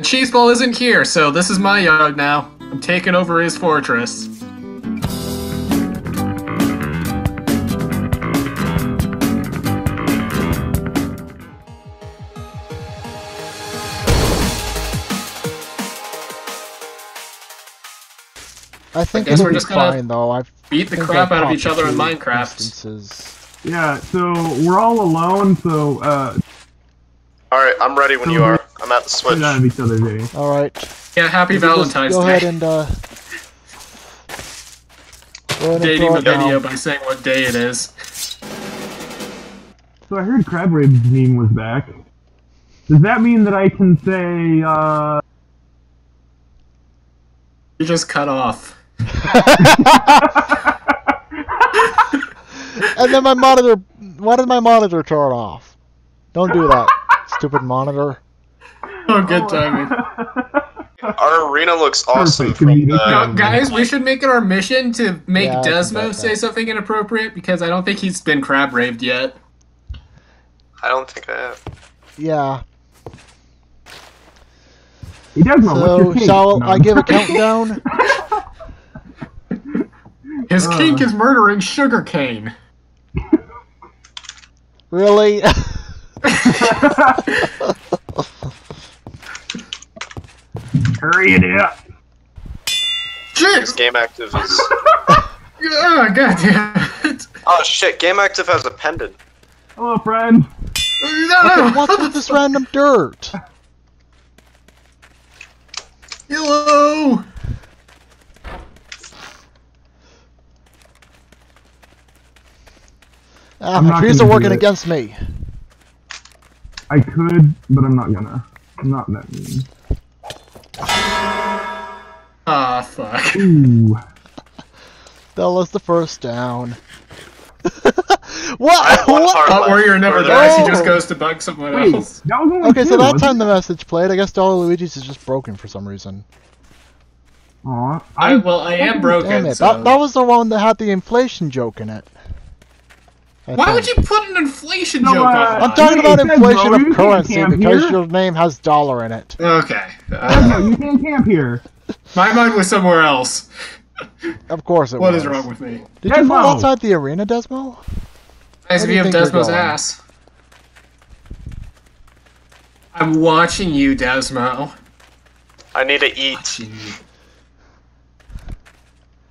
Cheezballe isn't here, so this is my yard now. I'm taking over his fortress. I think guess it'll we're just gonna fine though. I've Beat the crap out of each other in Minecraft. Instances. Yeah, so we're all alone, so uh Alright, I'm ready when you are. I'm at the switch. get out of each other, Jay. All right. Yeah, happy Just Valentine's go Day. ahead and uh. Go Dating the it down. video by saying what day it is. So I heard Crab Rave's meme was back. Does that mean that I can say uh You just cut off. And then my monitor. Why did my monitor turn off? Don't do that, stupid monitor. Oh, good timing. Our arena looks awesome from Comedic the... timing. No, guys, we should make it our mission to make Yeah, Desmo say something inappropriate because I don't think he's been crab raved yet. I don't think I have. Yeah. he does know what's So your shall No. I give a countdown? His Uh. kink is murdering sugarcane. Really? Hurry it up. Shit! Gameactive is... Oh, god damn it. Oh shit, Gameactive has a pendant. Hello friend. No! What's with this random dirt? Hello! Ah, I'm my trees are working it. against me. I could, but I'm not gonna. I'm not that mean. Ah, fuck. Ooh. Bella's the first down. I what? have one what? heart Thought. Warrior never Further. dies, he Oh. just goes to bug someone Wait, else. that was only Okay, so two, that wasn't time the message played. I guess Dollar Luigi's is just broken for some reason. Aw, I, well, I am broken, Damn it. so... That, that was the one that had the inflation joke in it. I Why would you put an inflation No, joke uh, on I'm talking about inflation of currency because here. your name has dollar in it. Okay. Uh, No, you can't camp here. my mind was somewhere else. Of course it What was. is wrong with me? Did you fall outside the arena, Desmo? Nice Where view you of think Desmo's ass. I'm watching you, Desmo. I need to eat. You.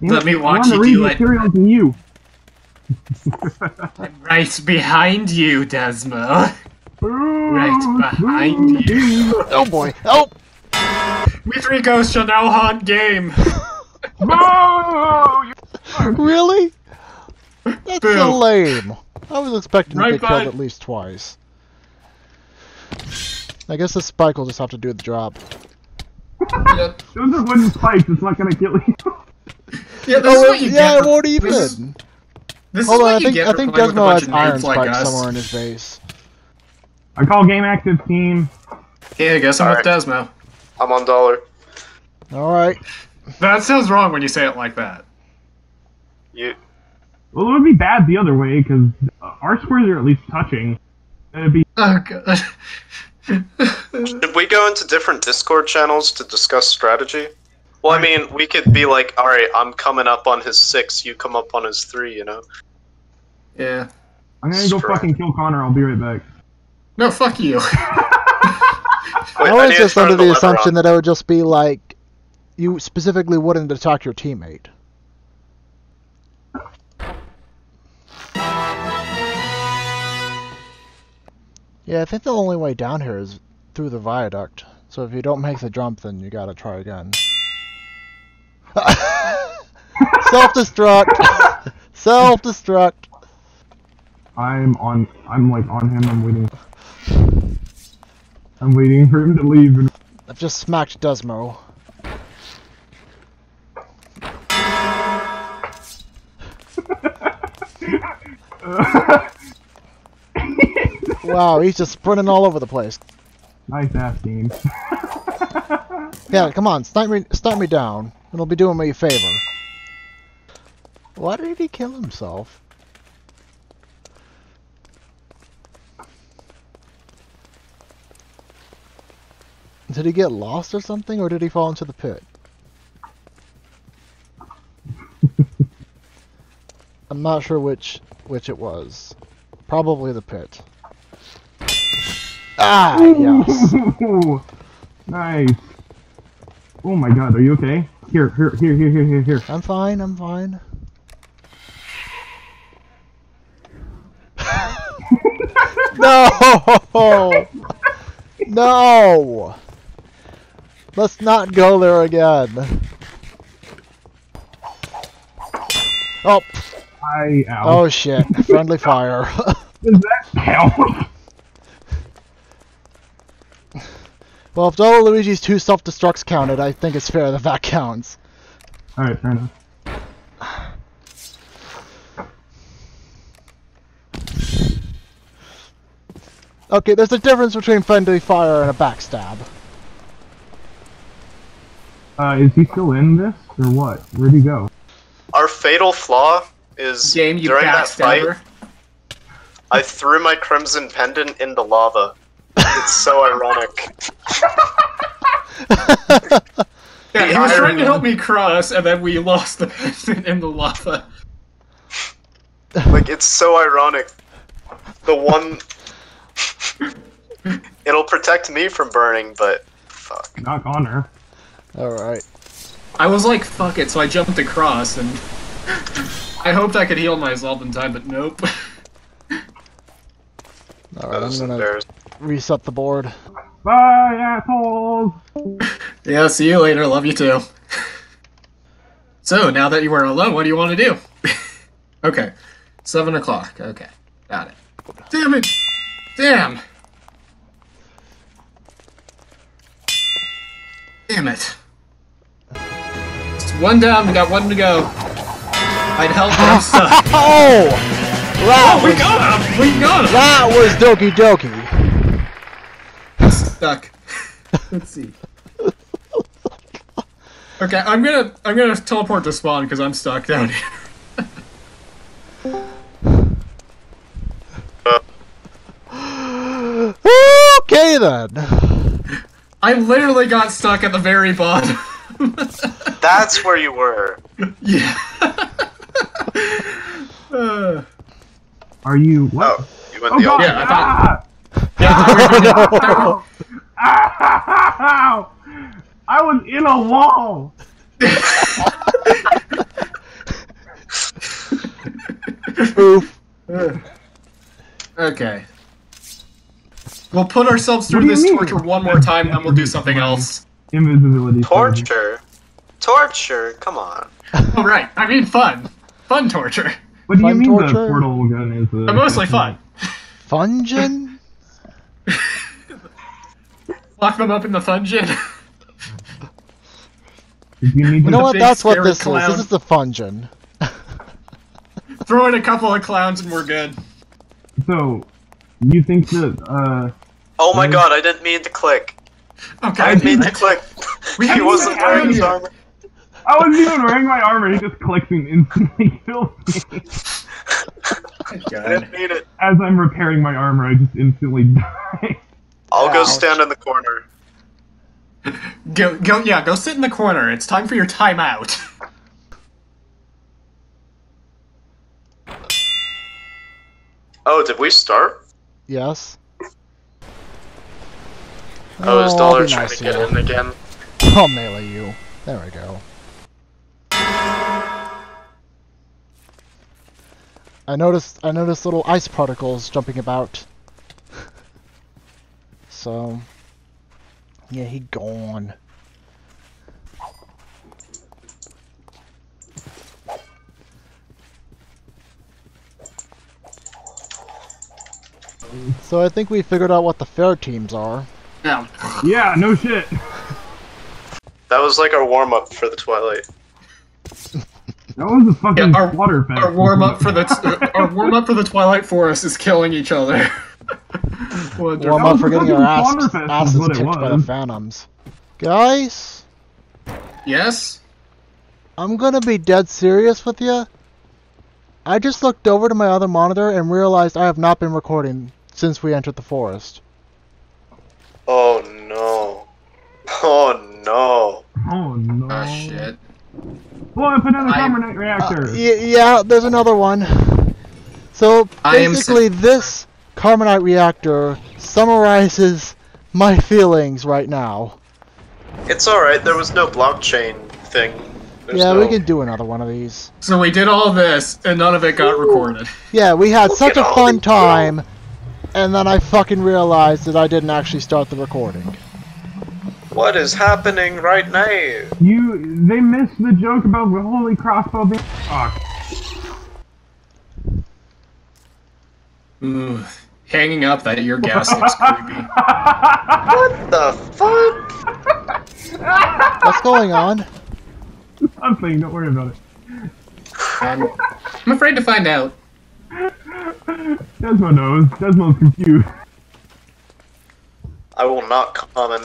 You Let me know, watch I wanna you read do it. materials you. I'm right behind you, Desmo. Right behind you. Oh boy. Oh! We three ghosts shall now haunt game. No! Really? That's Boo. so lame. I was expecting Right to get killed at least twice. I guess the spike will just have to do the job. Yep. Those are wooden spikes. It's not gonna kill you. Yeah, this Oh, is what you yeah, get. it won't This even. This is Hold on, what I you think get I for think playing with a Desmo bunch has of iron nerds like us. somewhere in his base. I call game active team. Yeah, I guess I'm with Alright. Desmo. I'm on dollar. Alright. That sounds wrong when you say it like that. You... Well, it would be bad the other way because our squares are at least touching. It'd be Oh god. Should we go into different Discord channels to discuss strategy? Well, I mean, we could be like, alright, I'm coming up on his six, you come up on his three, you know? yeah. I'm gonna go fucking kill Connor. I'll be right back. No, fuck you. Wait, I I was need to just under the lever assumption that it would just be like you specifically wouldn't attack your teammate. Yeah, I think the only way down here is through the viaduct. So if you don't make the jump, then you gotta try again. Self-destruct! Self-destruct! I'm on. I'm like on him. I'm waiting. I'm waiting for him to leave. I've just smacked Desmo. Wow, he's just sprinting all over the place. nice ass game. Yeah, come on, snipe me, snipe me down. It'll be doing me a favor. Why did he kill himself? Did he get lost or something, or did he fall into the pit? I'm not sure which which it was. Probably the pit. Ah, yes. Nice. Oh my god, are you okay? Here, here, here, here, here, here, here. I'm fine, I'm fine. no! No! Let's not go there again. Oh, I ow. oh shit. Friendly fire. Does that count? well, if Dollarluigi's two self-destructs counted, I think it's fair that that counts. Alright, fair enough. Okay, there's a difference between friendly fire and a backstab. Uh, is he still in this, or what? Where'd he go? Our fatal flaw is Game, you during that fight. I threw my crimson pendant into lava. It's so ironic. Yeah, he was trying to help me cross, and then we lost the person in the lava. Like it's so ironic. The one It'll protect me from burning, but fuck. Knock on her. Alright. I was like, fuck it, so I jumped across, and I hoped I could heal myself in time, but nope. That Alright, was I'm gonna embarrassing. Reset the board. Bye, assholes! yeah, see you later, love you too. so, now that you are alone, what do you want to do? okay, 7 o'clock, okay, got it. Damn it! Damn! Damn it. It's one down, we got one to go. I'd help, but I'm stuck. Oh! That Oh, we got him! We got him! that was Doki Doki. Stuck. Let's see. Okay, I'm gonna I'm gonna teleport to spawn because I'm stuck down here. Okay then. I literally got stuck at the very bottom. That's where you were. yeah. Uh, Are you what? Oh, you went Oh the god! Yeah, I thought- ah! yeah, Ow! I was in a wall! Oof. okay. We'll put ourselves through What do you this mean? torture one more time, then we'll do something else. Invisibility. Torture. Torture. Come on. Oh right, I mean fun, fun torture, What do you Fun mean the torture? portal gun is a... but mostly fun. Fungeon? Lock them up in the fungeon. Did you need You know what? That's what this clown. is. This is the Fungeon. Throw in a couple of clowns and we're good. So, you think that, uh... Oh my Mm. god, I didn't mean to click. Okay. I didn't mean to click. We he wasn't wearing his armor. I wasn't even wearing my armor, he just clicks and instantly kills me. I didn't mean it. As I'm repairing my armor, I just instantly die. I'll go stand in the corner. Go, go, yeah, go sit in the corner. It's time for your timeout. Oh, did we start? Yes. Oh, is I'll Dollar trying nice to get you. in again? I'll melee you. There we go. I noticed I noticed little ice particles jumping about. So yeah, he gone. So I think we figured out what the fair teams are. Yeah. yeah, no shit. That was like our warm up for the Twilight. That was a fucking Yeah, our- water fest. Our warm up for the t- our warm up for the Twilight Forest is killing each other. Wonderful. Warm That up for getting our ass, fucking Wanderfest asses kicked by the. Phantoms. Guys, Yes. I'm gonna be dead serious with you. I just looked over to my other monitor and realized I have not been recording since we entered the forest. Oh no. Oh no. Oh no. Oh shit. Blow up another I- carbonite reactor. Uh, yeah, there's another one. So basically, this carbonite reactor summarizes my feelings right now. It's alright, there was no blockchain thing. There's yeah, no... we can do another one of these. So we did all this, and none of it got recorded. Yeah, we had Look such a fun time, and then I fucking realized that I didn't actually start the recording. What is happening right now? You, they missed the joke about the holy crossbow being. Fuck. Ooh, hanging up that your gas looks creepy. What the fuck? What's going on? I'm playing, Don't worry about it. I'm, I'm afraid to find out. Desmo knows. Desmo's confused. I will not comment.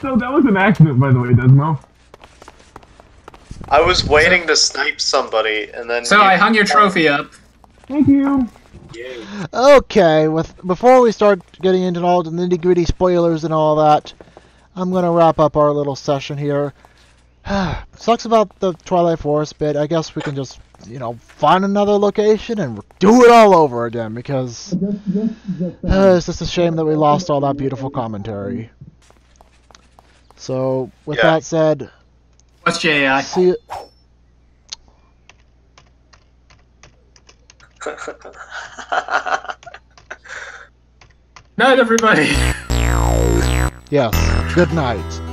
So that was an accident, by the way, Desmo. I was waiting to snipe somebody, and then. So I hung your trophy up. Thank you. Okay, with before we start getting into all the nitty gritty spoilers and all that, I'm gonna wrap up our little session here. Sucks about the Twilight Forest bit. I guess we can just, you know, find another location and do it all over again because uh, it's just a shame that we lost all that beautiful commentary. So, with Yeah. that said, What's JAI? see you. Night, everybody. Yes, good night.